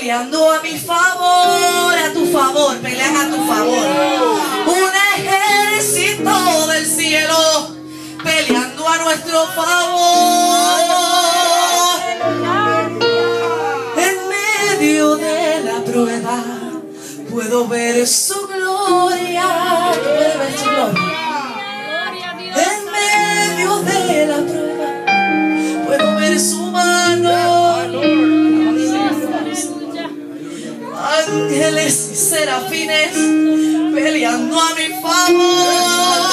peleando a mi favor, a tu favor, pelean a tu favor. Un ejército del cielo peleando a nuestro favor. En medio de la prueba puedo ver su gloria. En medio de la prueba puedo ver su gloria. serafines peleando a mi favor.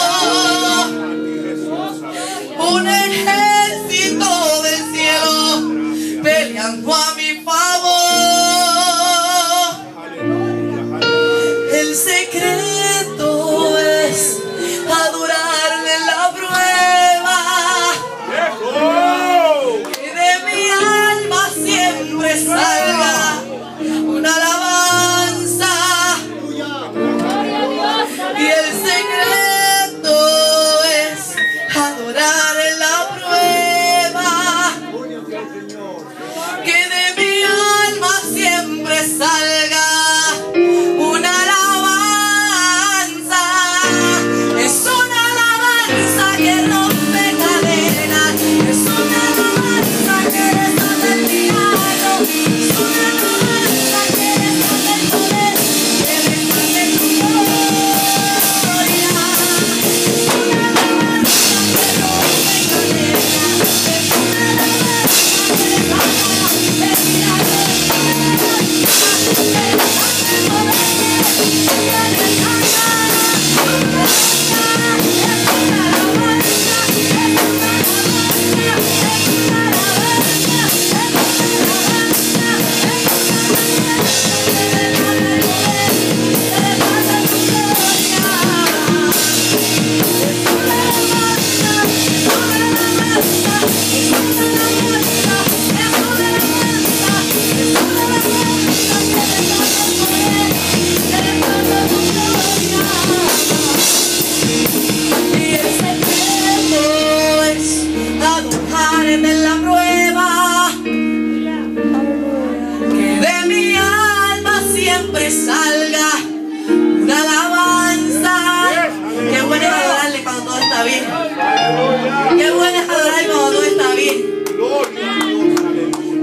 puedes adorar cuando todo está bien.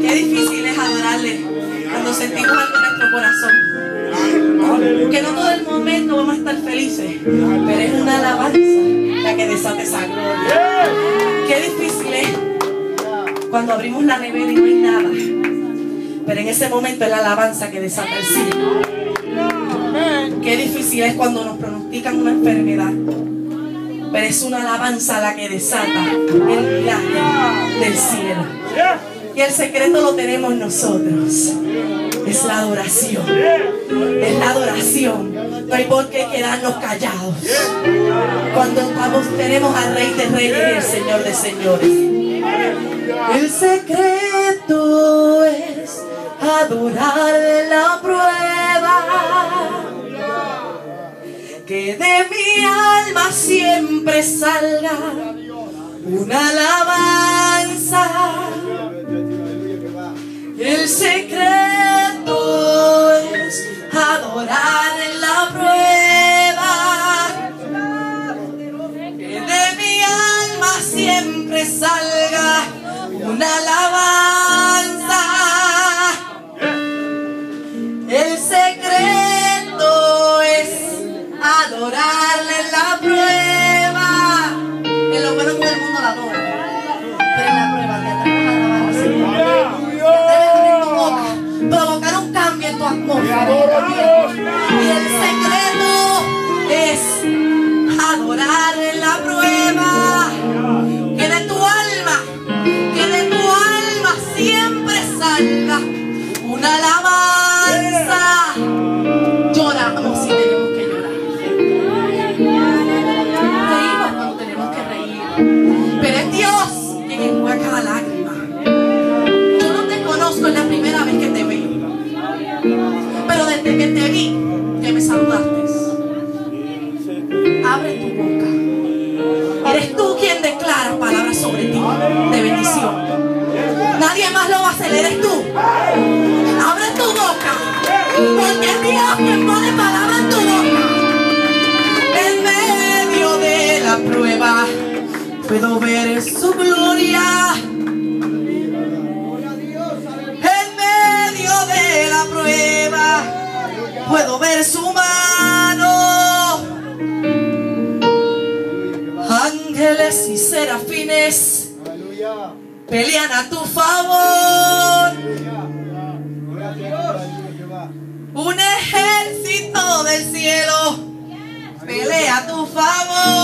Qué difícil es adorarle cuando sentimos algo en nuestro corazón. Que no todo el momento vamos a estar felices, pero es una alabanza la que desata esa gloria. Qué difícil es cuando abrimos la nevera y no hay nada. Pero en ese momento es la alabanza que desata el cielo. Qué difícil es cuando nos pronostican una enfermedad pero es una alabanza la que desata el milagro del cielo. Y el secreto lo tenemos nosotros. Es la adoración. Es la adoración. No hay por qué quedarnos callados. Cuando tenemos al Rey de Reyes y el Señor de Señores. El secreto es adorar la prueba. Que de mi alma siempre salga una alabanza. El secreto que te vi, que me saludaste. Abre tu boca. Eres tú quien declara palabras sobre ti de bendición. Nadie más lo va a hacer, eres tú. Abre tu boca. Porque es Dios quien pone palabras en tu boca. En medio de la prueba puedo ver su gloria. Ver su mano. Ángeles y serafines pelean a tu favor. Un ejército del cielo pelea a tu favor.